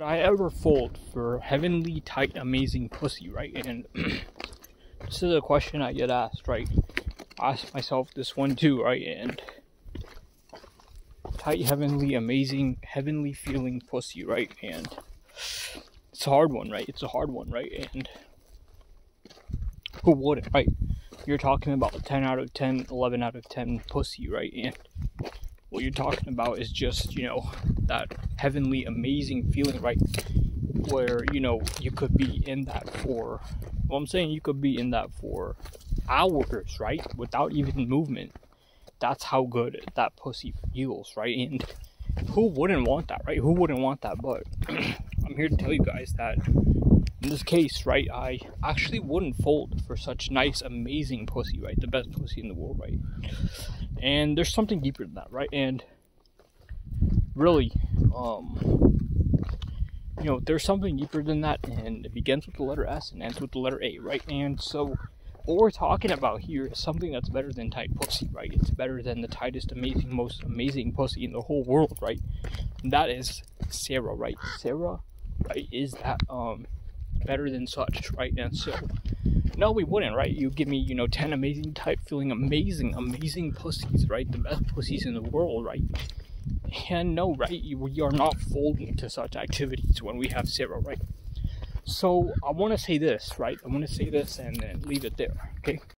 Would I ever fold for heavenly tight amazing pussy, right? And this is a question I get asked, right? I ask myself this one too, right? And tight, heavenly, amazing, heavenly feeling pussy, right? And it's a hard one, right? It's a hard one, right? And who wouldn't, right? You're talking about 10 out of 10, 11 out of 10 pussy, right? And what you're talking about is just, you know, that heavenly, amazing feeling, right? Where, you know, you could be in that for, well, I'm saying you could be in that for hours, right? Without even movement. That's how good that pussy feels, right? And who wouldn't want that, right? Who wouldn't want that? But I'm here to tell you guys that in this case, right, I actually wouldn't fold for such nice, amazing pussy, right? The best pussy in the world, right? And there's something deeper than that, right? And really, um, you know, there's something deeper than that, and it begins with the letter S and ends with the letter A, right? And so, what we're talking about here is something that's better than tight pussy, right? It's better than the tightest, amazing, most amazing pussy in the whole world, right? And that is Sarah, right? Sarah, right, is that um better than such, right? And so, no, we wouldn't, right? You give me, you know, 10 amazing type feeling amazing, amazing pussies, right? The best pussies in the world, right? And no, right? We are not folding to such activities when we have zero, right? So I want to say this, right? I want to say this and then leave it there, okay?